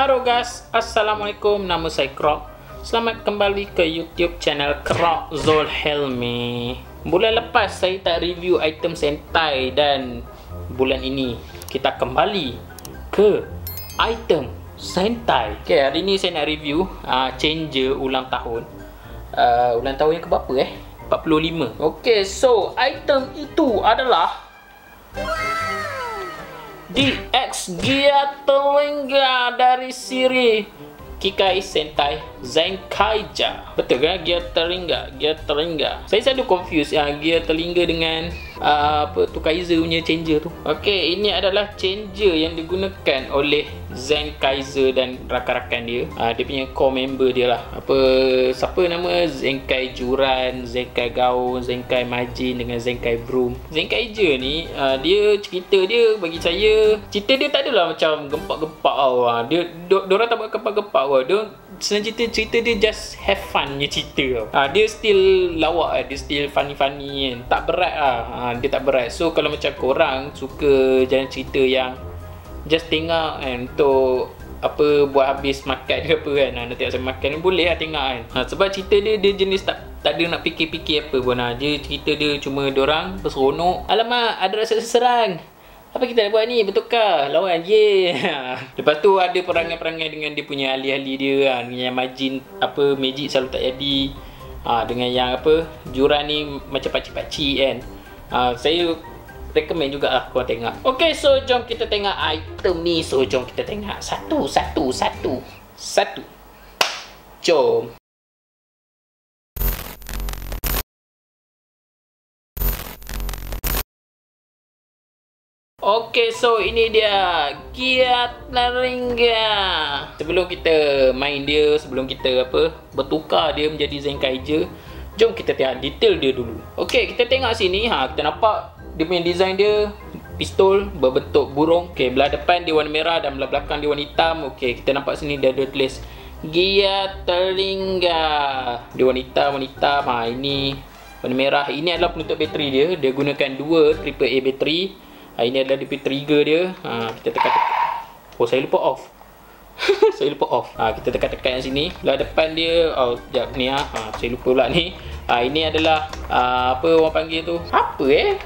Halo guys, Assalamualaikum, nama saya Krok. Selamat kembali ke YouTube channel Krok Zul Helmi Bulan lepas saya tak review item Sentai dan bulan ini kita kembali ke item Sentai. Okay, hari ni saya nak review uh, Changer ulang tahun. Uh, Ulang tahun yang ke berapa eh? 45 Okay, so item itu adalah DX Gia Telinga dari siri. Kikai Sentai Zenkaija. Betul kan? Gia Telinga Gia Telinga. Saya selalu confuse yang Gia Telinga dengan uh, apa tu Kaiser punya changer tu Okay, ini adalah changer yang digunakan oleh Zen Kaiser dan rakan-rakan dia uh, Dia punya core member dia lah Apa Siapa nama Zenkai Juran Zenkai Gaon Zenkai Majin dengan Zenkai Broom Zenkai Je ni uh, Dia cerita dia bagi saya Cerita dia tak adalah macam gempak-gempak tau uh. Dia Diorang tak buat gempak-gempak tau Dia senang cerita cerita dia just have fun punya cerita tau. Ha, dia still lawak lah. Dia still funny-funny kan. Tak berat lah. Ha, dia tak berat. So kalau macam korang suka jalan cerita yang just tengok kan untuk apa buat habis makan ke apa kan. Ha, nanti asal makan boleh lah tengok kan. Ha, sebab cerita dia dia jenis tak tak ada nak fikir-fikir apa pun. Ha. dia cerita dia cuma orang berseronok alamak ada rasa serang apa kita nak buat ni? Bertukar. Lawan ye lepas tu ada perangai-perangai dengan dia punya ahli-ahli dia ha, dengan yang margin apa magic selalu tak jadi. Ha, dengan yang apa juran ni macam pakcik-pakcik kan ha, saya recommend juga lah korang tengok. Ok so jom kita tengok item ni. So jom kita tengok. Satu satu satu satu. Jom. Okey, so ini dia. Kiat Laringa. Sebelum kita main dia, sebelum kita apa bertukar dia menjadi Zenkai je, jom kita tengok detail dia dulu. Okey, kita tengok sini ha, kita nampak dia punya design dia pistol berbentuk burung. Okey, belah depan dia warna merah dan belah belakang dia warna hitam. Okey, kita nampak sini dia ada tulis Gia Telinga. Dia warna hitam, warna hitam. Ha, ini warna merah. Ini adalah penutup bateri dia. Dia gunakan dua AAA bateri. Ha, ini adalah DP trigger dia. Ha, kita tekan-tekan. Oh, saya lupa off. saya lupa off. Ha, kita tekan-tekan yang sini. Belah depan dia. Oh, sekejap ni ha. ha. Saya lupa pula ni. Ha, ini adalah ha, apa orang panggil tu? Apa eh?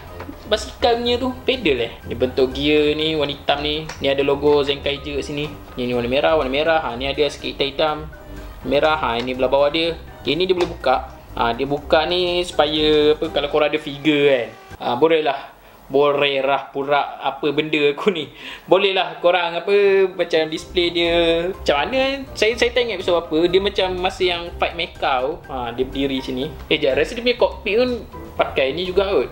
Basikal punya tu Pedal eh Dia bentuk gear ni Warna hitam ni Ni ada logo Zenkai je kat sini Ni, ni warna merah Warna merah ha, Ni ada sikit hitam-hitam Merah ha, Ini belah bawah dia okay, Ni dia boleh buka ha, Dia buka ni Supaya apa Kalau korang ada figure kan ha, Boleh lah boleh lah pura apa benda aku ni. Boleh lah korang apa macam display dia. Macam mana saya saya ingat episode apa dia macam masa yang fight mecha tu. Ha, dia berdiri sini. Eh jap rasa dia punya cockpit pun pakai ni juga kot.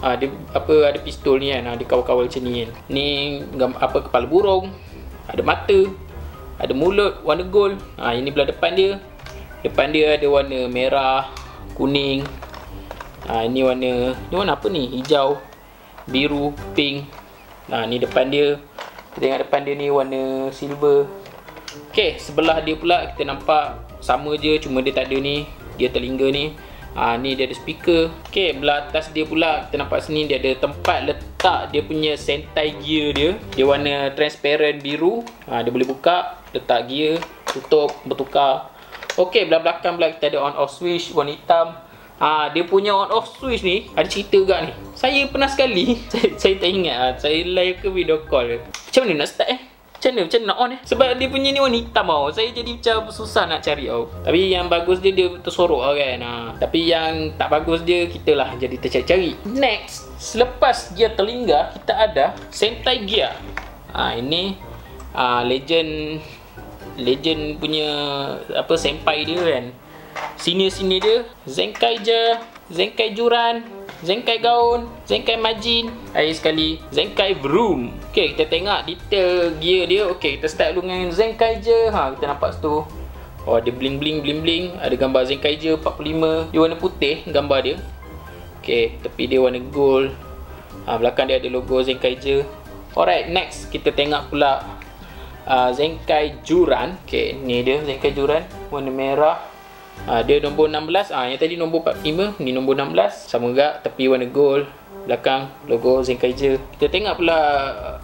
Ha, dia apa ada pistol ni kan. Ha, dia kawal-kawal macam ni kan. Ni apa kepala burung. Ada mata. Ada mulut warna gold. Ha, ini belah depan dia. Depan dia ada warna merah kuning. Ha, ini warna ni warna apa ni? Hijau biru, pink. Nah, ni depan dia. Kita tengok depan dia ni warna silver. Okey, sebelah dia pula kita nampak sama je cuma dia tak ada ni, dia telinga ni. Ha, ni dia ada speaker. Okey, belah atas dia pula kita nampak sini dia ada tempat letak dia punya sentai gear dia. Dia warna transparent biru. Ha, dia boleh buka, letak gear, tutup, bertukar. Okey, belah belakang pula kita ada on off switch warna hitam. Ah, dia punya on off switch ni ada cerita juga ni. Saya pernah sekali, saya, saya tak ingat ah, saya live ke video call ke. Macam mana nak start eh? Macam mana? Macam mana nak on eh? Sebab dia punya ni warna hitam tau. Saya jadi macam susah nak cari tau. Tapi yang bagus dia, dia tersorok lah kan. Ha. Tapi yang tak bagus dia, kita lah jadi tercari-cari. Next, selepas gear telinga, kita ada Sentai Gear. Ha, ini ha, legend legend punya apa senpai dia kan sini-sini dia Zenkai je Zenkai Juran Zenkai Gaun Zenkai Majin Akhir sekali Zenkai Vroom. Ok kita tengok detail gear dia. Ok kita start dulu dengan Zenkai je. Ha, Kita nampak situ. Oh ada bling bling bling bling Ada gambar Zenkai je 45 Dia warna putih gambar dia. Ok tepi dia warna gold. Ha, Belakang dia ada logo Zenkai je. Alright next kita tengok pula uh, Zenkai Juran. Ok ni dia Zenkai Juran. Warna merah Ha, dia nombor 16. Ah ha, yang tadi nombor 45, ni nombor 16. Sama juga tepi warna gold, belakang logo Zenkai je. Kita tengok pula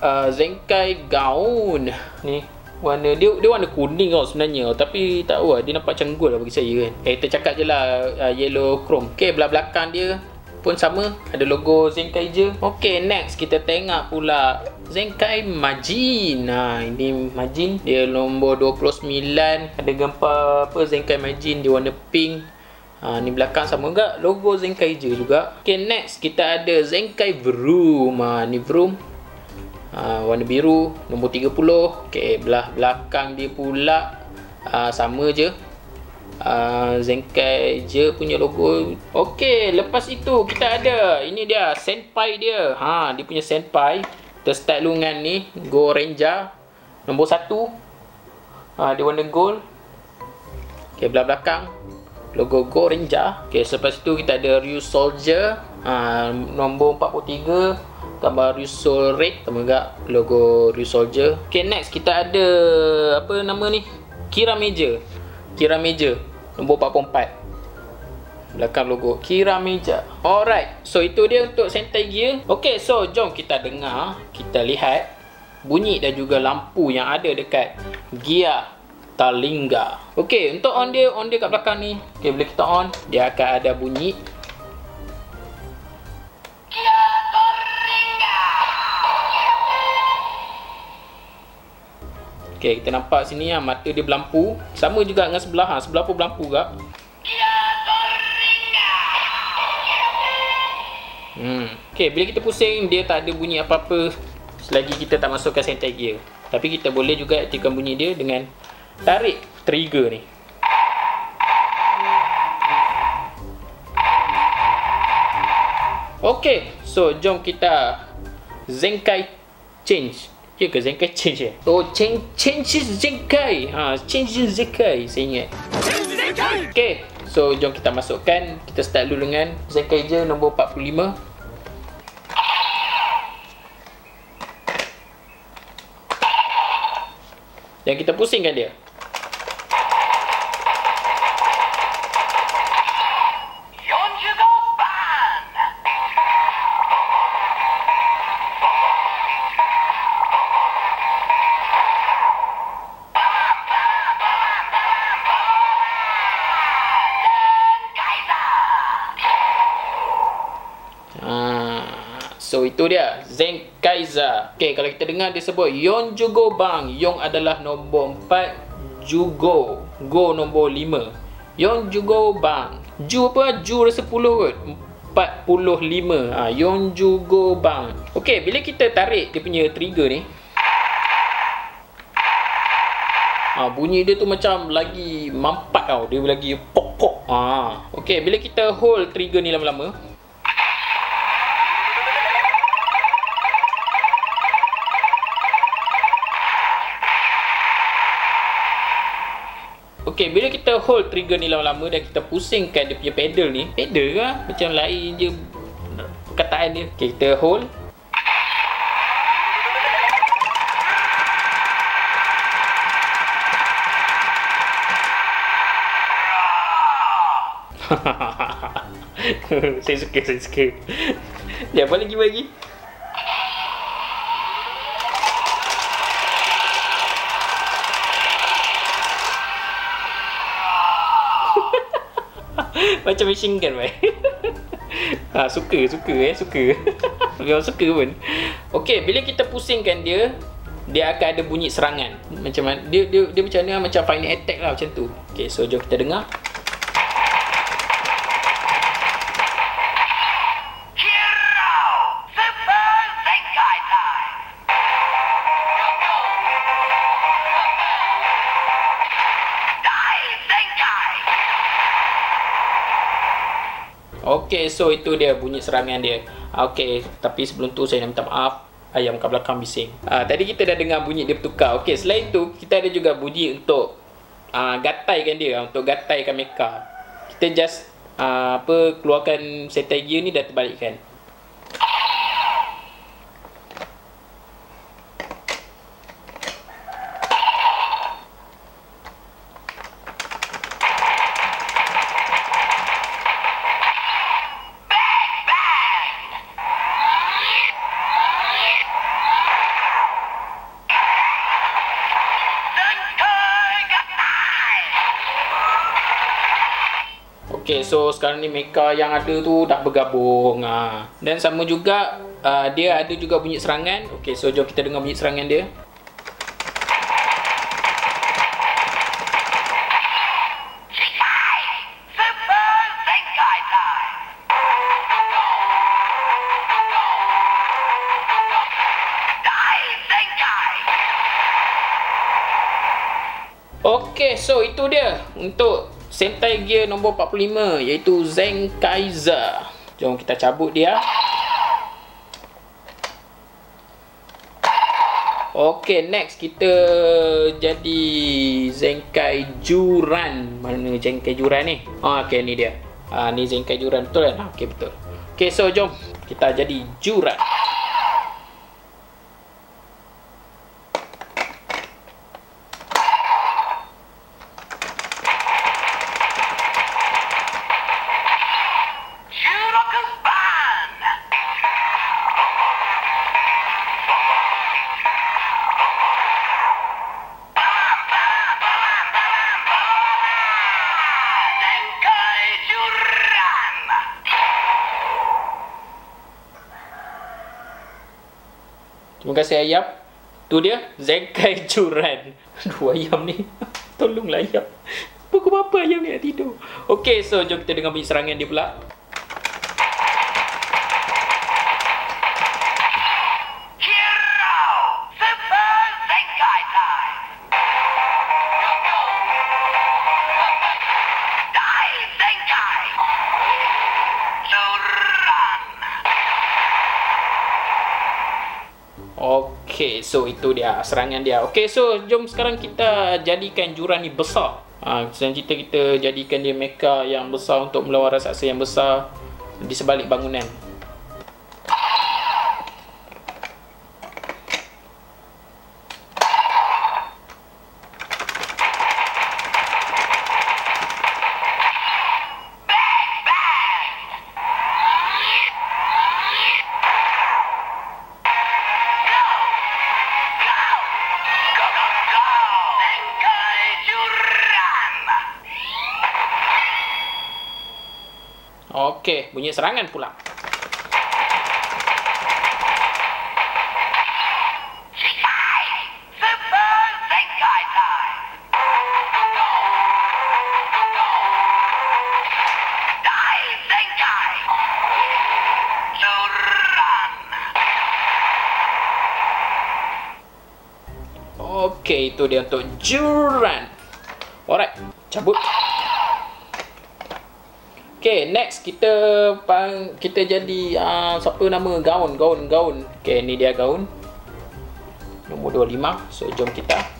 uh, Zenkai Gaun. Ni Warna dia dia warna kuning tau sebenarnya Tapi tak tahu lah Dia nampak macam gold lah bagi saya kan Eh kita cakap je lah uh, Yellow chrome Okay belah belakang dia pun sama Ada logo Zenkai je Okay next kita tengok pula Zenkai Majin Nah ini Majin Dia nombor 29 Ada gambar apa Zenkai Majin Dia warna pink Ha, ni belakang sama juga logo Zenkai je juga. Okay next kita ada Zenkai Vroom. Ha, ni Vroom. Ha, warna biru nombor 30. Okay belah belakang dia pula ha, sama je. Ha, Zenkai je punya logo. Okay lepas itu kita ada ini dia senpai dia. Ha dia punya senpai. Kita start dulu dengan ni Go Ranger nombor 1. Ha, dia warna gold. Okay belah belakang logo Go Ranger. Okey, selepas itu kita ada Ryu Soldier ha, nombor 43 gambar Ryu Soul Red sama juga logo Ryu Soldier. Okey, next kita ada apa nama ni? Kira Major. Kira Major nombor 44 belakang logo Kira Meja. Alright, so itu dia untuk Sentai Gear. Okay, so jom kita dengar, kita lihat bunyi dan juga lampu yang ada dekat Gear Talingga. Okey, untuk on dia, on dia kat belakang ni. Okey, bila kita on, dia akan ada bunyi. Okey, kita nampak sini ah mata dia berlampu. Sama juga dengan sebelah ah, sebelah pun berlampu juga. Hmm. Okey, bila kita pusing dia tak ada bunyi apa-apa selagi kita tak masukkan sentai gear. Tapi kita boleh juga aktifkan bunyi dia dengan tarik trigger ni Okay, so jom kita Zenkai change Ya ke Zenkai change eh? Oh, change, change Zenkai ha, Change Zenkai, saya ingat Okay, so jom kita masukkan Kita start dulu dengan Zenkai je nombor 45 Dan kita pusingkan dia. Dia Zenkaiza. Okay kalau kita dengar dia sebut Yon Jugo Bang. Yong adalah nombor 4. Jugo. Go nombor 5. Yon Jugo Bang. Ju apa? Ju rasa 10 kot. 45. Ha, Yon Jugo Bang. Okay bila kita tarik dia punya trigger ni. Ha, bunyi dia tu macam lagi mampat tau. Dia lagi pop-pop. Ha. Okay bila kita hold trigger ni lama-lama. Okey, bila kita hold trigger ni lama-lama dan kita pusingkan dia punya pedal ni, pedal ke? Macam lain je perkataan dia. Okey, kita hold. saya suka, saya suka. Apa lagi bagi? Macam machine gun baik. ha, suka, suka eh, suka. Memang suka pun. Okey, bila kita pusingkan dia, dia akan ada bunyi serangan. Macam mana? Dia dia dia macam ni macam final attack lah macam tu. Okey, so jom kita dengar. So itu dia bunyi serangan dia. Okey, tapi sebelum tu saya nak minta maaf ayam kat belakang bising. Uh, tadi kita dah dengar bunyi dia bertukar. Okey, selain tu kita ada juga bunyi untuk uh, gataikan dia, untuk gataikan mecha. Kita just uh, apa keluarkan setai gear ni dah terbalikkan. So sekarang ni mecha yang ada tu dah bergabung. Ha. Dan sama juga, uh, dia ada juga bunyi serangan. Okay, so jom kita dengar bunyi serangan dia. Okay, so itu dia untuk Sentai Gear nombor 45 iaitu Zenkaiser. Jom kita cabut dia. Okay, next kita jadi Zenkai Juran. Mana Zenkai Juran ni? Oh, okay, ni dia. Ah, ni Zenkai Juran betul kan? Okay, betul. Okay, so jom kita jadi Juran. Kasih ayam. Tu dia Zenkai Juran. Aduh ayam ni. Tolonglah ayam. Pukul apa ayam ni nak tidur? Okay, so jom kita dengar bunyi serangan dia pula. So itu dia serangan dia. Okay, so jom sekarang kita jadikan juran ni besar. Ha, senang cerita kita jadikan dia mecha yang besar untuk melawan raksasa yang besar di sebalik bangunan. Bunyi serangan pula. Okey, itu dia untuk Juran. Alright, cabut. Okay, next kita pang kita jadi uh, siapa nama gaun gaun gaun. Okay, ni dia gaun. Nombor 25. So jom kita.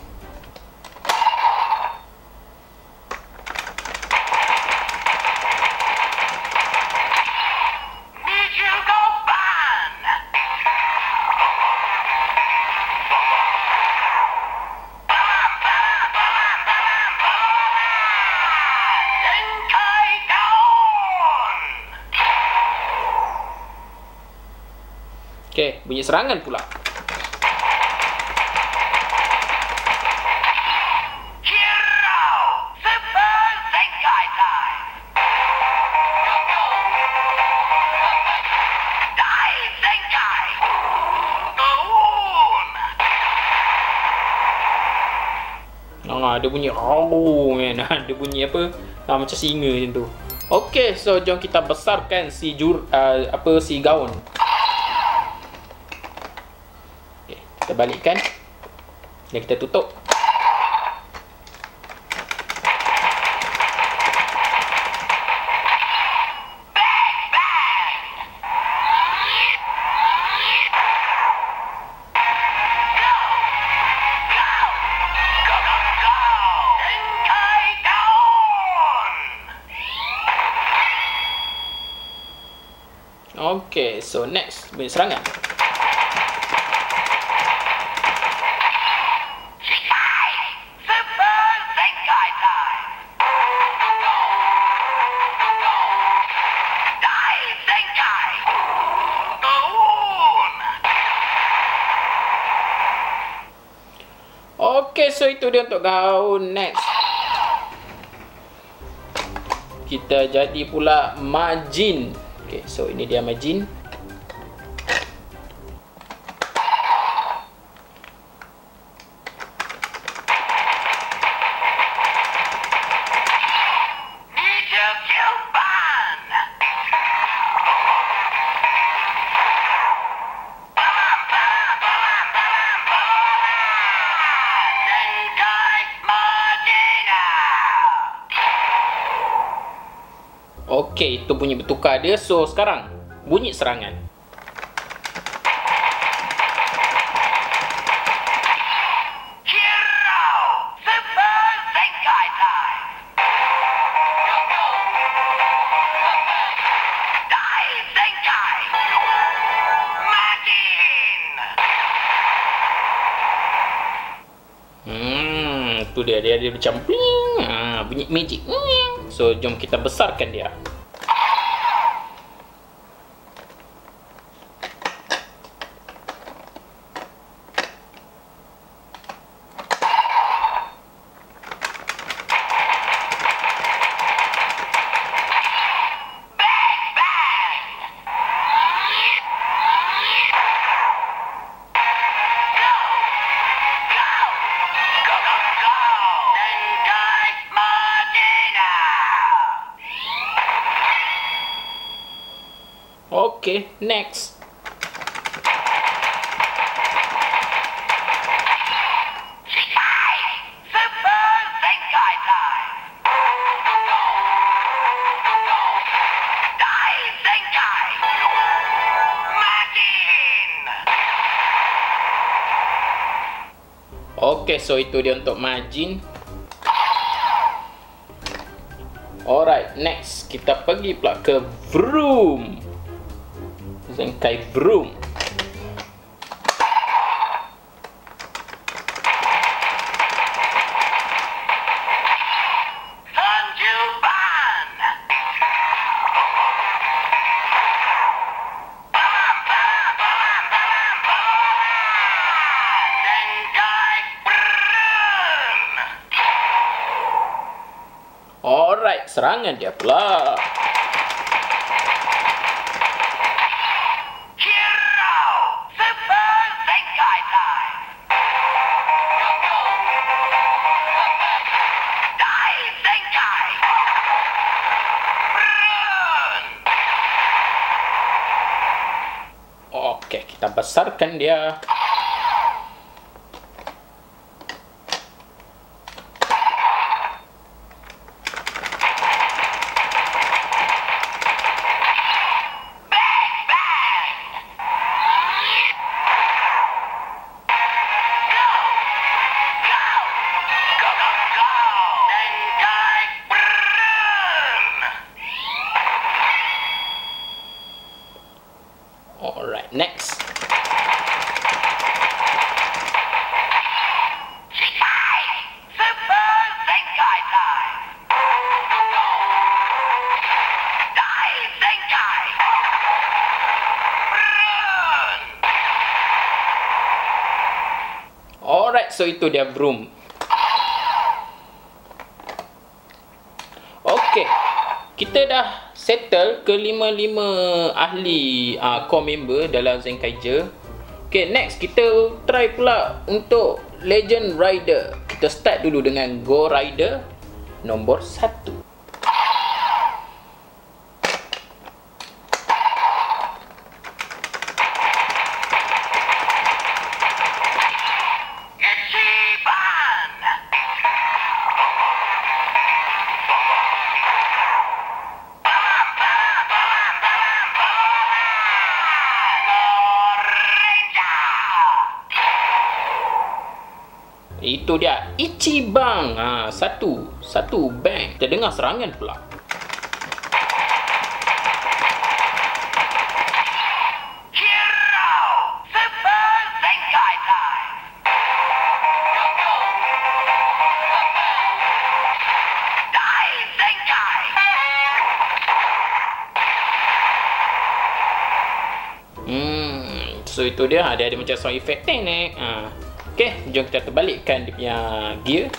Bunyi serangan pula. Ah, ada bunyi oh kan. Ada bunyi apa? Ah, macam singa macam tu. Okey, so jom kita besarkan si jur uh, apa si gaun. kita balikkan dan kita tutup Okay, so next bunyi serangan. Itu dia untuk gaun next. kita jadi pula margin. Okay, so ini dia margin. Okey, itu bunyi bertukar dia. So, sekarang bunyi serangan. Hmm, tu dia dia dia macam pling. Ha, bunyi magic. So jom kita besarkan dia. Okay, next. Okay, so itu dia untuk margin. Alright, next kita pergi pula ke Vroom. Zenkai Vroom. Alright, serangan dia pula. Besarkan dia. So itu dia broom. Okay, kita dah settle ke lima-lima ahli uh, core member dalam Zenkaija. Okay, next kita try pula untuk Legend Rider. Kita start dulu dengan Go Rider nombor satu. Itu dia. Ichiban ha, Satu Satu bang Kita dengar serangan pula. Hmm, so itu dia. Ada ada macam sound effect teknik. Ha. Okey, jom kita terbalikkan dia punya gear.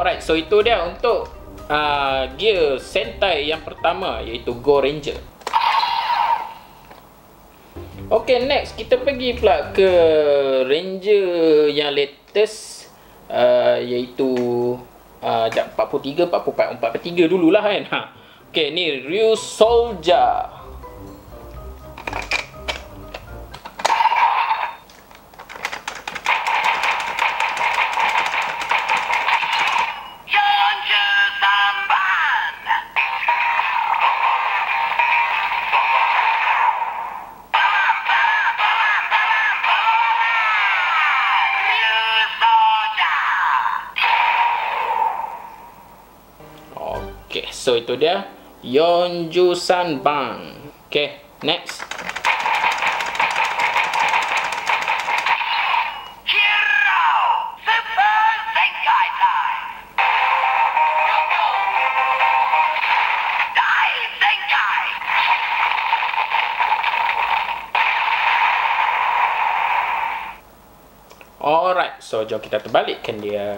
Alright, so itu dia untuk uh, gear Sentai yang pertama iaitu Go Ranger. Okay, next kita pergi pula ke Ranger yang latest uh, iaitu uh, 43, 44, 43 dululah kan. Ha. Okay, ni Ryu Soldier. Dia Yonju Sanban. Okay, next. Alright, so jom kita terbalikkan dia.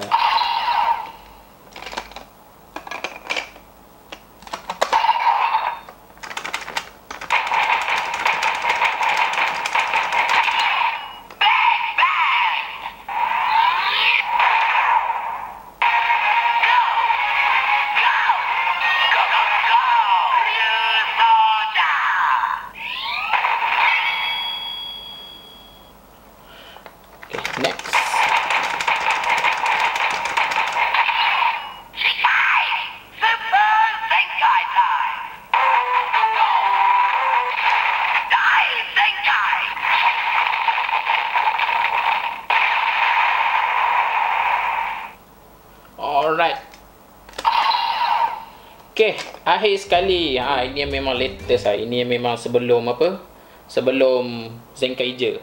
Akhir sekali. Ha, ini yang memang latest lah. Ini yang memang sebelum apa? Sebelum Zenkaiger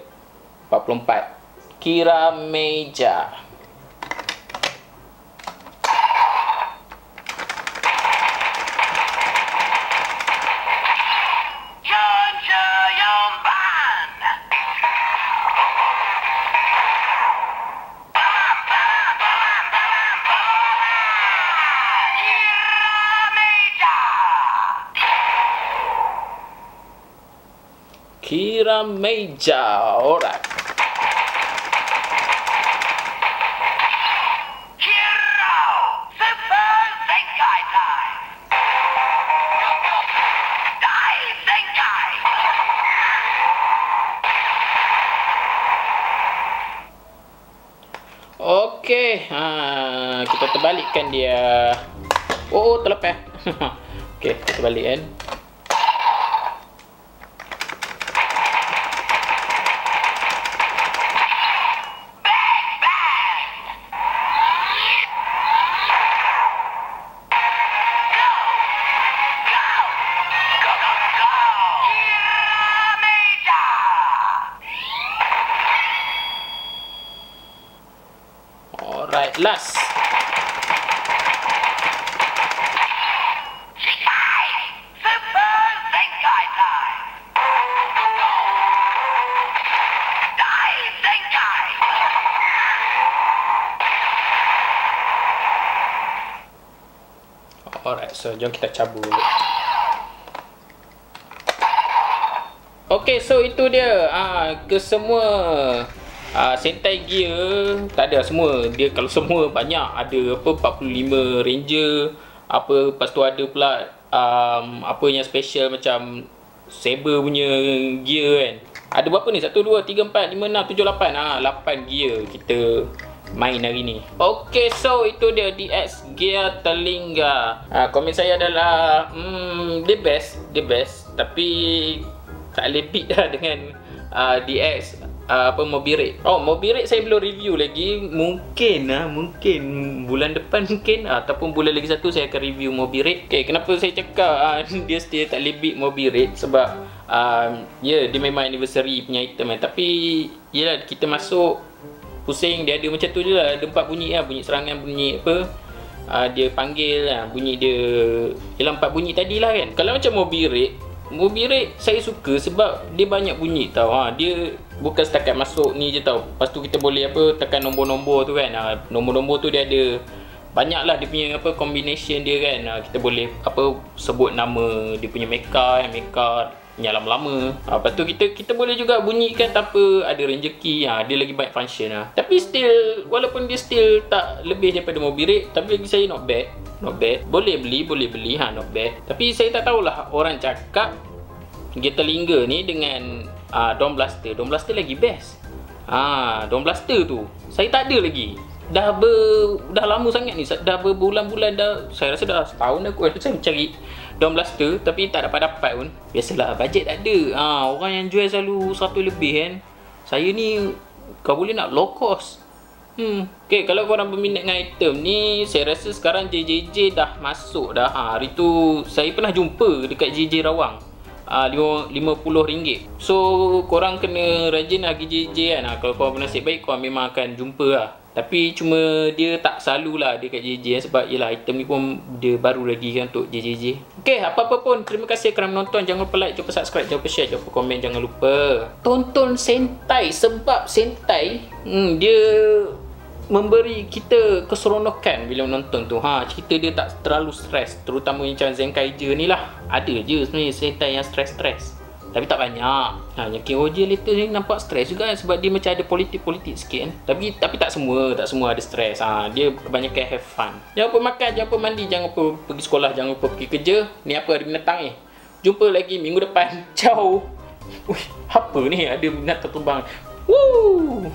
44. Kira Meja. Kira Meja. Alright. Okey, ha, kita terbalikkan dia. Oh, oh terlepas. Okey, kita balik kan. So jom kita cabut. Okay, so itu dia. Ah, ke semua ah, Sentai Gear tak ada semua. Dia kalau semua banyak ada apa 45 Ranger, apa lepas tu ada pula um, apa yang special macam Saber punya gear kan. Ada berapa ni? 1 2 3 4 5 6 7 8. Ah, 8 gear kita main hari ni. Okay, so itu dia DX Gear Telingga. Ah, komen saya adalah hmm, the best, the best. Tapi tak boleh beat lah dengan uh, DX uh, apa Mobirik. Oh, Mobirik saya belum review lagi. Mungkin lah, mungkin bulan depan mungkin ataupun bulan lagi satu saya akan review Mobirik. Okay, kenapa saya cakap uh, dia still tak lebih Mobirik sebab uh, ya yeah, dia memang anniversary punya item kan. Tapi yalah kita masuk pusing dia ada macam tu je lah. Ada empat bunyi lah. Bunyi serangan, bunyi apa. Uh, dia panggil lah. Bunyi dia... Yalah empat bunyi tadi lah kan. Kalau macam Mobirik, Mobil rate saya suka sebab dia banyak bunyi tau ha, Dia bukan setakat masuk ni je tau Lepas tu kita boleh apa tekan nombor-nombor tu kan ha, Nombor-nombor tu dia ada banyak lah dia punya apa combination dia kan ha, Kita boleh apa sebut nama dia punya mecha Mecha yang lama-lama ha, Lepas tu kita kita boleh juga bunyikan tanpa ada range key ha, Dia lagi banyak function lah. Tapi still walaupun dia still tak lebih daripada mobil rate Tapi bagi saya not bad. Not bad. Boleh beli Boleh beli. Ha, Not bad. Tapi saya tak tahulah Orang cakap Gitar Linger ni dengan uh, Dawn Blaster. Dawn Blaster lagi best. Ha, Dawn Blaster tu. Saya tak ada lagi. Dah ber, dah lama sangat ni. Dah berbulan-bulan dah Saya rasa dah setahun dah kot Saya mencari Dawn Blaster Tapi tak dapat-dapat pun Biasalah Bajet tak ada ha, Orang yang jual selalu 100 lebih kan Saya ni Kau boleh nak low cost Hmm. Okay, kalau korang berminat dengan item ni, saya rasa sekarang JJJ dah masuk dah. Ha, hari tu saya pernah jumpa dekat JJ Rawang. Uh, RM50. So, korang kena rajin lah JJJ kan. Ha, kalau korang bernasib baik, korang memang akan jumpa lah. Tapi cuma dia tak selalu lah dekat JJ kan. Sebab yelah item ni pun dia baru lagi kan untuk JJJ. Okay, apa-apa pun. Terima kasih kerana menonton. Jangan lupa like, lupa subscribe, lupa share, lupa komen, jangan lupa. Tonton Sentai. Sebab Sentai, hmm, dia memberi kita keseronokan bila menonton tu. Ha, cerita dia tak terlalu stres, terutama macam Zenkaija ni lah. Ada je sebenarnya cerita yang stres-stres. Tapi tak banyak. Ha, yang Oji later ni nampak stres juga kan sebab dia macam ada politik-politik sikit kan. Tapi tapi tak semua, tak semua ada stres. Ha, dia kebanyakan have fun. Jangan lupa makan, jangan lupa mandi, jangan lupa pergi sekolah, jangan lupa pergi kerja. Ni apa hari binatang ni? Jumpa lagi minggu depan. Ciao. Wih, apa ni ada binatang terbang? Woo!